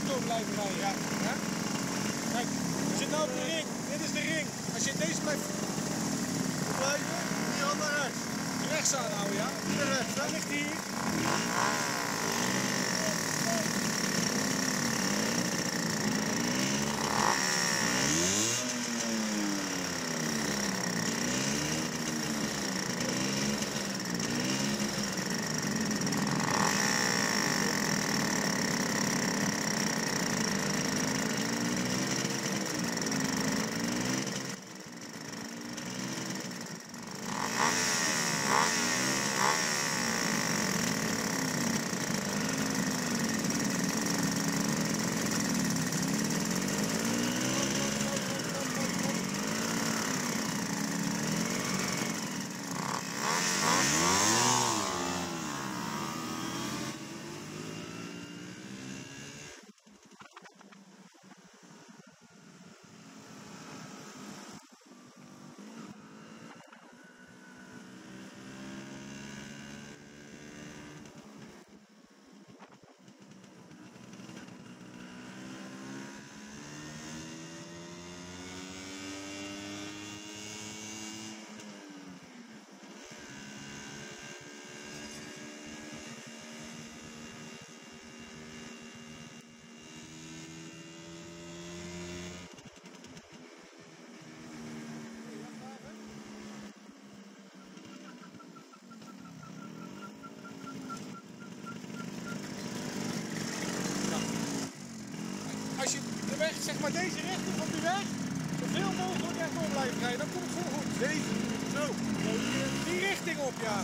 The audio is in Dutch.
kerktoren blijven rijden. Ja. Kijk, we zitten nou op de ring. Dit is de ring. Als je deze blijft Blijven, die hand naar rechts. rechts aanhouden, ja? Rechts? Dan ligt hier. Als je de zeg maar deze richting op de weg, zoveel mogelijk rechtdoor blijft rijden, dan komt het vol goed. Deze, zo. Die richting op, ja.